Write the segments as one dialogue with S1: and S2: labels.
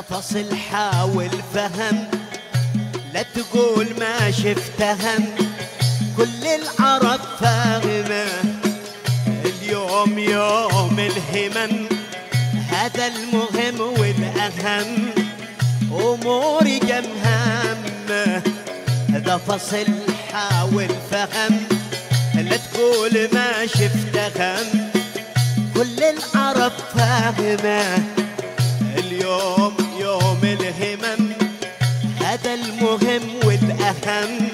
S1: تفاصيل حاول فهم. لا تقول ما شفتهم. كل العرب فاهمة. اليوم يوم الهمم. هذا المهم والأهم. أموري جمهم هذا فصل حاول فهم. لا تقول ما شفتهم. كل العرب فاهمة. اليوم هذا المهم والأهم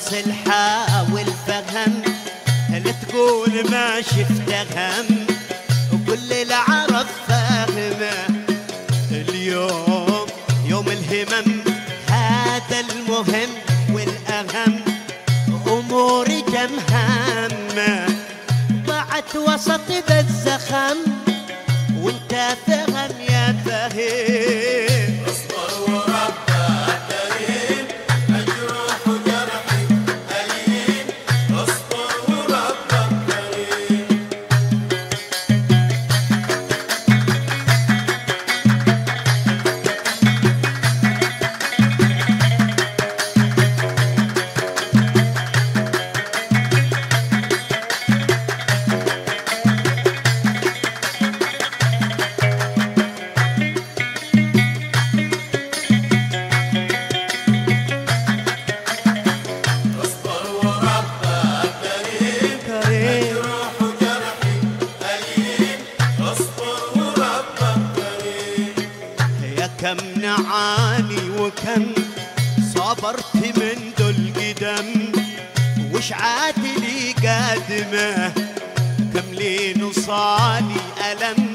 S1: تفاصيل حاول فهم لا تقول ما شفتهم وكل العرب فاهمة اليوم يوم الهمم هذا المهم والأهم. أموري جمهم ضعت وسط ذا الزخم. كم نعاني وكم صبرت من دول قدم وش عادلي قادمة؟ كم لي نصالي ألم؟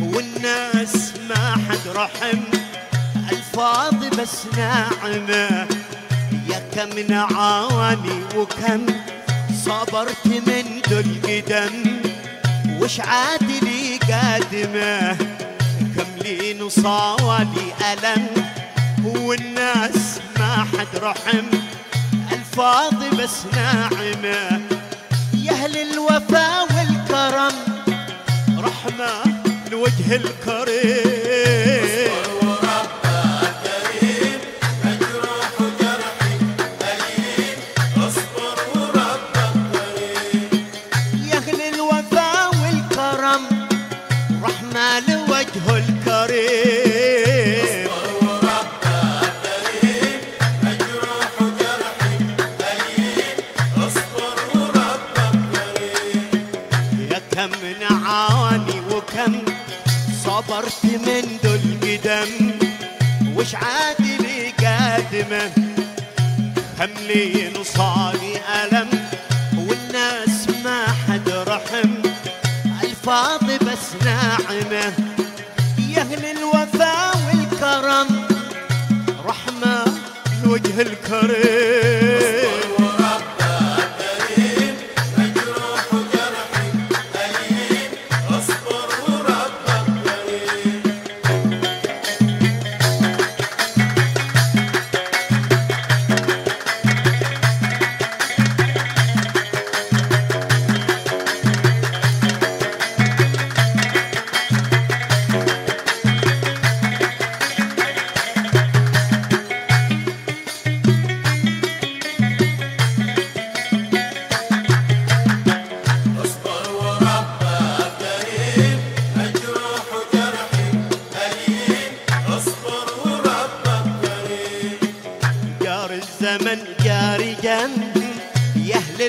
S1: والناس ما حد رحم. ألفاظ بس ناعمة. يا كم نعاني وكم صبرت من دول قدم وش عادلي قادمة؟ كم لي نصالي ألم والناس ما حد رحم. الفاظ بس ناعمة يا أهل الوفا والكرم. رحمة لوجه الكريم. صبرت من دول قدم وش عادلي قادمة. كم لي نصالي ألم والناس ما حد رحم. الفاظ بس ناعمة. يا أهل الوفا والكرم رحمة لوجه الكريم.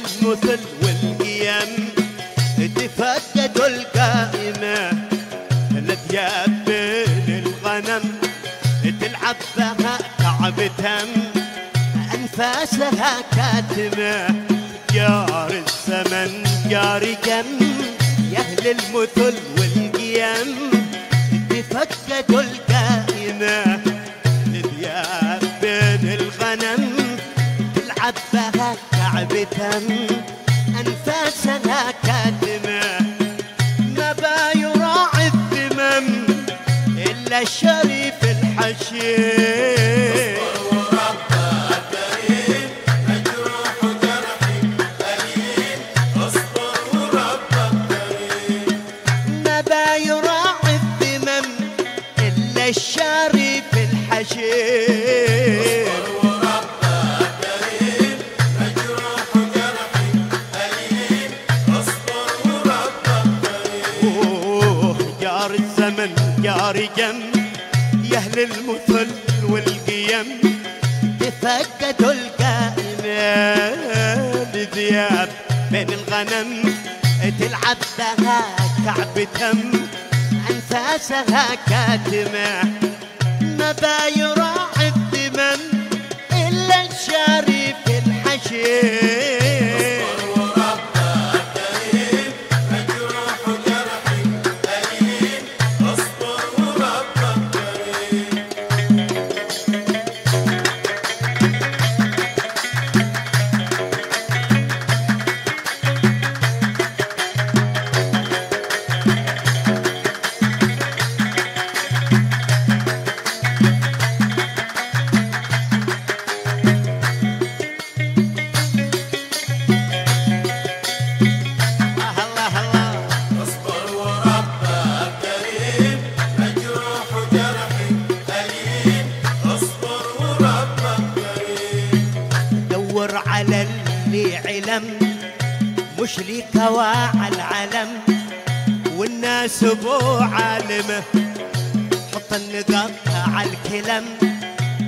S1: المثل والقيم تفقدوا القائمة. الثياب بين الغنم تلعب بها كعبتهم. أنفاسها كاتمة. جار الزمن جار جم. يا أهل المثل والقيم. تفقدوا القائمة. كعبتهم أنفاسها كاتمة ما با يراعي الذمم إلا الشريف الحشيم جار جم يا أهل المثل والقيم. تفقدوا القائمة الذياب بين الغنم تلعب بها كعب تم. أنفاسها كاتمة ما بايراعي الذمم إلا الشريف الحشيم اللي علم مش ليك واعى العلم. والناس بو عالمه حط النقاط على الكلم.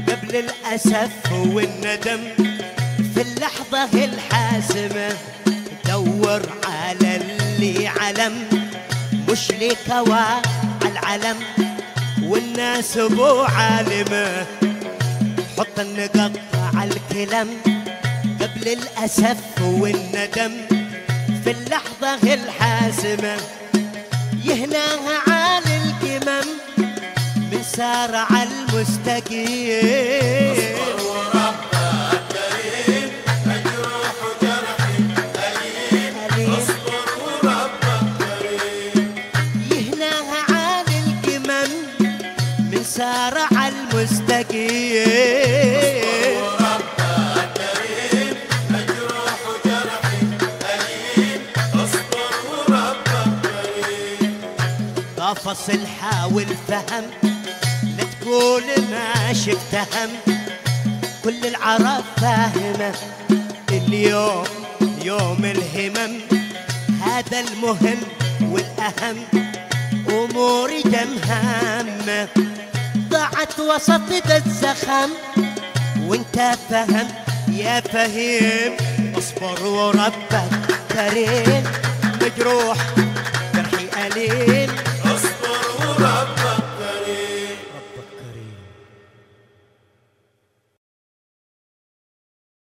S1: قبل الأسف والندم في اللحظة الحاسمة دور على اللي علم. مش ليك واعى العلم والناس بو عالمه حط النقط على الكلام قبل الأسف والندم في اللحظة الحاسمة يهناها عالي القمم من سارع المستقيم.
S2: وربك كريم
S1: قفص الحاول فهم لا تقول ما شفتهم كل العرب فاهمة اليوم يوم الهمم. هذا المهم والأهم أموري جمهمة ضاعت وسط ذا الزخم وانت فهم يا فهيم. اصبر وربك كريم مجروح